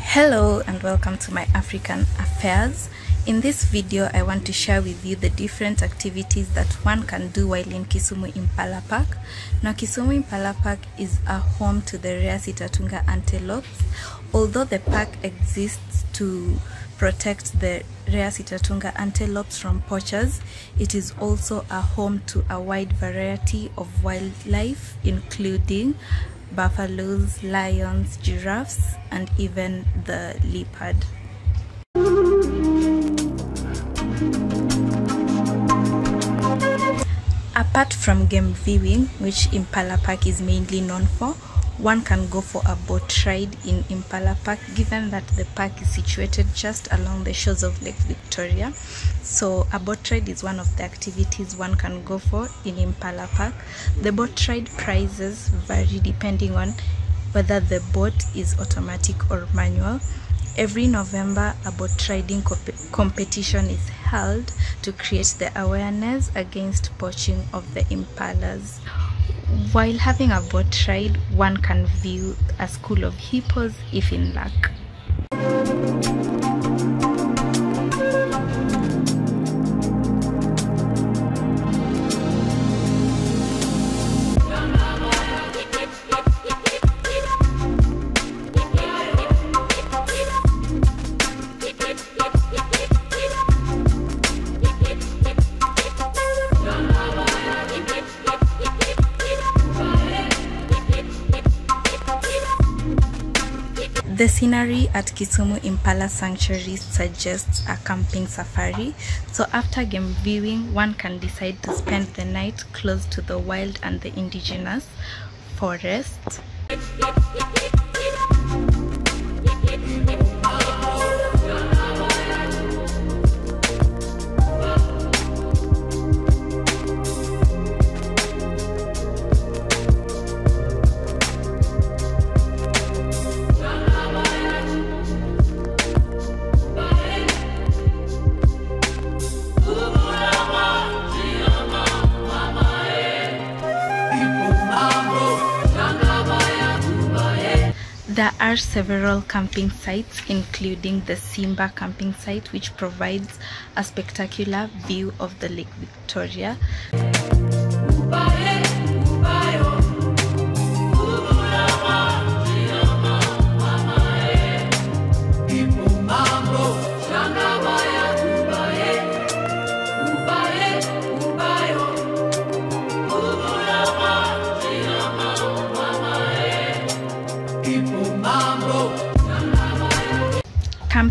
Hello and welcome to my African Affairs. In this video, I want to share with you the different activities that one can do while in Kisumu Impala Park. Now, Kisumu Impala Park is a home to the rare Sitatunga antelopes. Although the park exists to protect the rare Sitatunga antelopes from poachers, it is also a home to a wide variety of wildlife, including buffaloes, lions, giraffes, and even the leopard. Apart from game viewing, which Impala Park is mainly known for, one can go for a boat ride in Impala Park given that the park is situated just along the shores of Lake Victoria. So a boat ride is one of the activities one can go for in Impala Park. The boat ride prices vary depending on whether the boat is automatic or manual. Every November, a boat riding comp- competition is held to create the awareness against poaching of the impalas. While having a boat ride, one can view a school of hippos if in luck. The scenery at Kisumu Impala Sanctuary suggests a camping safari. So after game viewing, one can decide to spend the night close to the wild and the indigenous forest. There are several camping sites, including the Simba camping site, which provides a spectacular view of the Lake Victoria.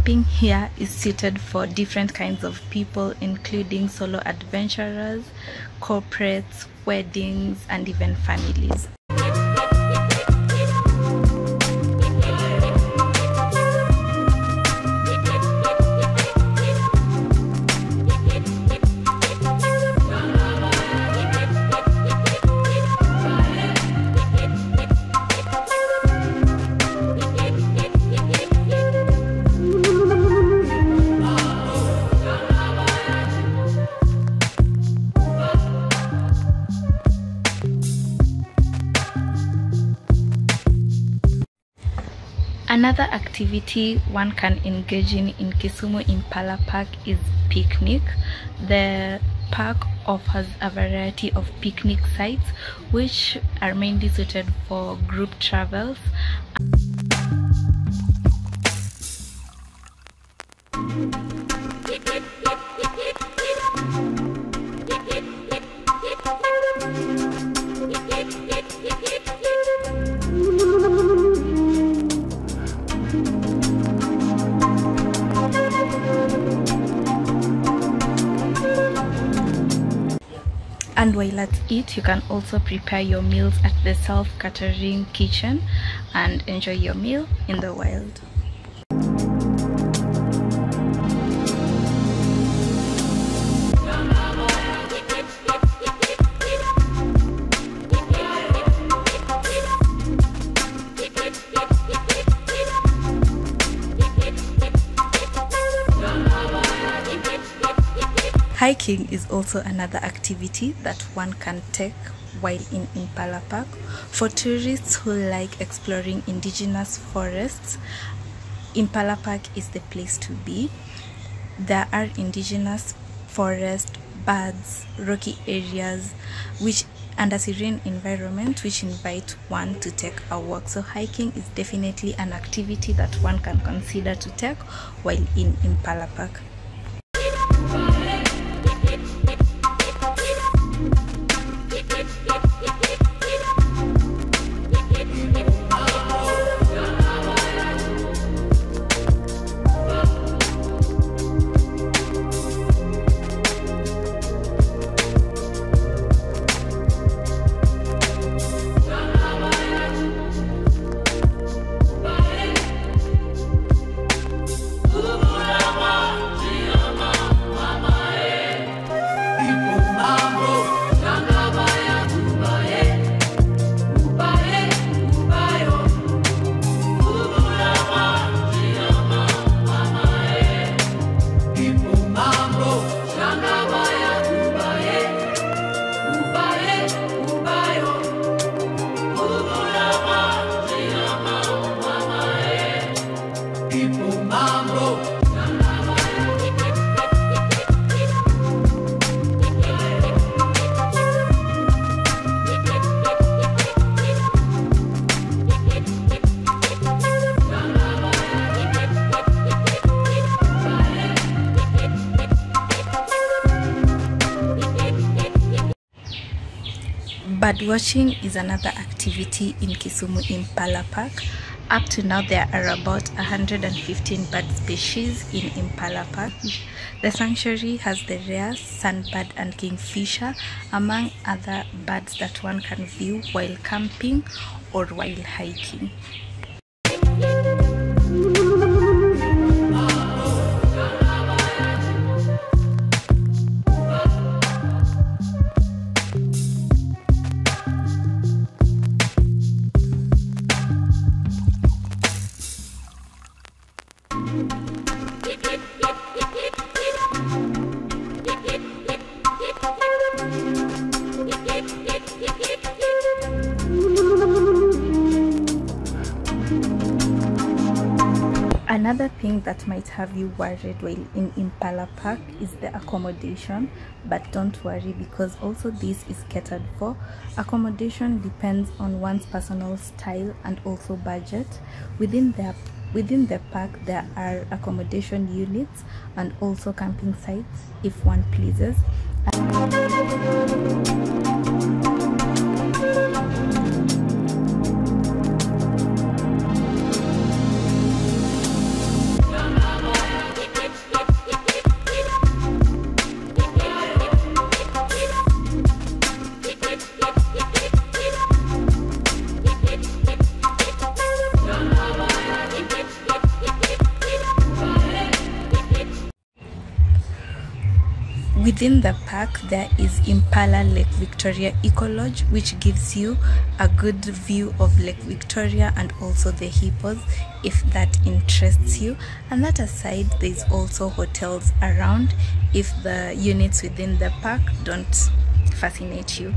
Camping here is suited for different kinds of people, including solo adventurers, corporates, weddings, and even families. Another activity one can engage in in Kisumu Impala Park is picnic. The park offers a variety of picnic sites which are mainly suited for group travels. And while at it, you can also prepare your meals at the self catering kitchen and enjoy your meal in the wild. Hiking is also another activity that one can take while in Impala Park. For tourists who like exploring indigenous forests, Impala Park is the place to be. There are indigenous forest, birds, rocky areas, which and a serene environment which invite one to take a walk. So hiking is definitely an activity that one can consider to take while in Impala Park. Birdwatching is another activity in Kisumu Impala Park. Up to now, there are about 115 bird species in Impala Park. The sanctuary has the rare sunbird and kingfisher, among other birds that one can view while camping or while hiking. Another thing that might have you worried while in Impala Park is the accommodation, but don't worry because also this is catered for. Accommodation depends on one's personal style and also budget. Within the within the park there are accommodation units and also camping sites if one pleases. Within the park, there is Impala Lake Victoria Eco Lodge, which gives you a good view of Lake Victoria and also the hippos if that interests you. And that aside, there's also hotels around if the units within the park don't fascinate you.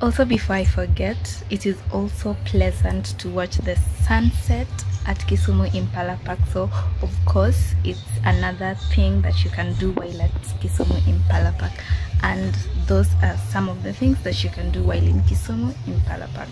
Also, before I forget, it is also pleasant to watch the sunset at Kisumu Impala Park. So, of course, it's another thing that you can do while at Kisumu Impala Park. And those are some of the things that you can do while in Kisumu Impala Park.